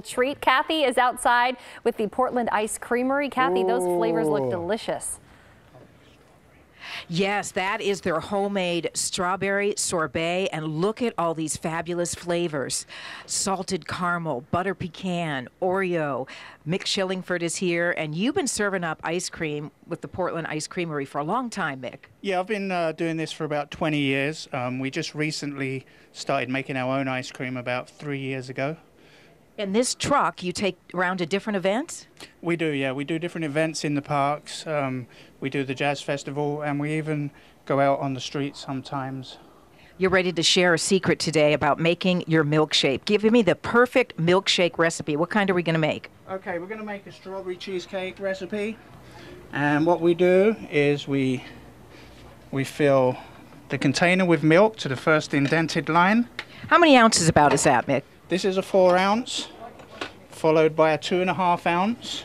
treat. Kathy is outside with the Portland Ice Creamery. Kathy, those flavors look delicious. Yes, that is their homemade strawberry sorbet. And look at all these fabulous flavors salted caramel, butter pecan, Oreo. Mick Shillingford is here, and you've been serving up ice cream with the Portland Ice Creamery for a long time, Mick. Yeah, I've been uh, doing this for about 20 years. Um, we just recently started making our own ice cream about three years ago. And this truck you take around to different events? We do, yeah. We do different events in the parks. Um, we do the jazz festival, and we even go out on the streets sometimes. You're ready to share a secret today about making your milkshake. Give me the perfect milkshake recipe. What kind are we going to make? Okay, we're going to make a strawberry cheesecake recipe. And what we do is we we fill the container with milk to the first indented line. How many ounces about is that, Mick? This is a four ounce, followed by a two and a half ounce.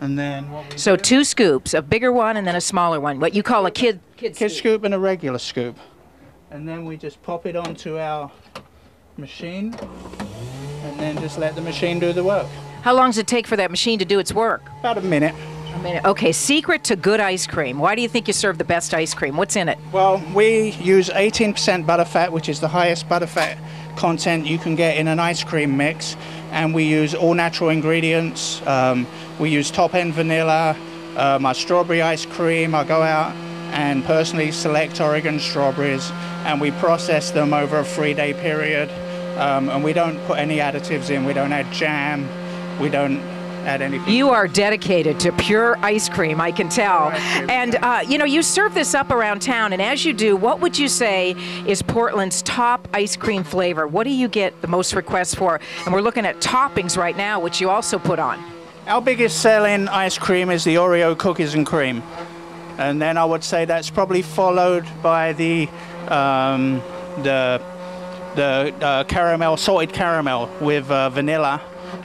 And then what we So do- two scoops, a bigger one and then a smaller one. What you call a kid kid, kid scoop. scoop and a regular scoop. And then we just pop it onto our machine and then just let the machine do the work. How long does it take for that machine to do its work? About a minute. A minute. Okay, secret to good ice cream. Why do you think you serve the best ice cream? What's in it? Well, we use 18% butterfat, which is the highest butterfat content you can get in an ice cream mix. And we use all natural ingredients. Um, we use top end vanilla, uh, my strawberry ice cream. I go out and personally select Oregon strawberries and we process them over a three day period. Um, and we don't put any additives in, we don't add jam, we don't add anything. You are dedicated to pure ice cream, I can tell. Right. And, uh, you know, you serve this up around town, and as you do, what would you say is Portland's top ice cream flavor? What do you get the most requests for? And we're looking at toppings right now, which you also put on. Our biggest selling ice cream is the Oreo cookies and cream. And then I would say that's probably followed by the um, the the uh, caramel salted caramel with uh, vanilla,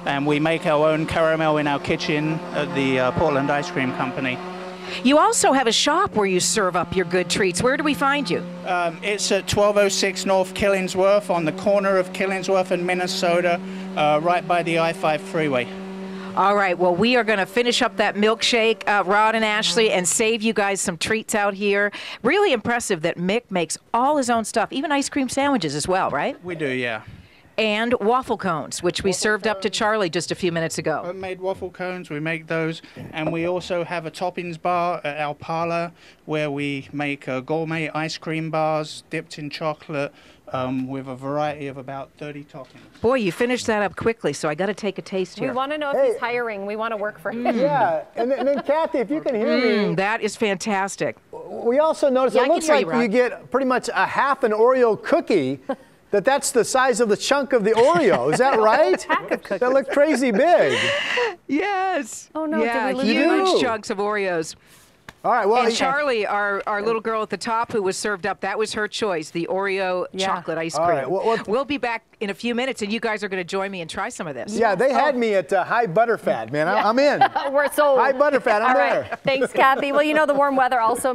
and we make our own caramel in our kitchen at the uh, Portland Ice Cream Company. You also have a shop where you serve up your good treats. Where do we find you? Um, it's at 1206 North Killingsworth on the corner of Killingsworth and Minnesota, uh, right by the I-5 freeway. All right, well, we are going to finish up that milkshake, uh, Rod and Ashley, and save you guys some treats out here. Really impressive that Mick makes all his own stuff, even ice cream sandwiches as well, right? We do, yeah. And waffle cones, which we served up to Charlie just a few minutes ago. Homemade waffle cones, we make those, and we also have a toppings bar at our parlor where we make uh, gourmet ice cream bars dipped in chocolate um, with a variety of about 30 toppings. Boy, you finished that up quickly, so I got to take a taste here. We want to know if Hey. he's hiring. We want to work for him. Yeah, and then, and then Kathy, if you can hear Mm, me, that is fantastic. we also noticed Yeah, it looks hear you, like you get pretty much a half an Oreo cookie. That that's the size of the chunk of the Oreo. Is that right? That looked crazy big. Yes. Oh, no, did Yeah, we huge you? chunks of Oreos. All right. Well, And. Charlie, our, our little girl at the top who was served up, that was her choice, the Oreo Yeah. chocolate ice cream. right, what- what- we'll be back in a few minutes, and you guys are going to join me and try some of this. yeah, they had me at uh, high butterfat, man. I, I'm in. We're sold. High butterfat, I'm All there. Thanks, Kathy. Well, you know the warm weather also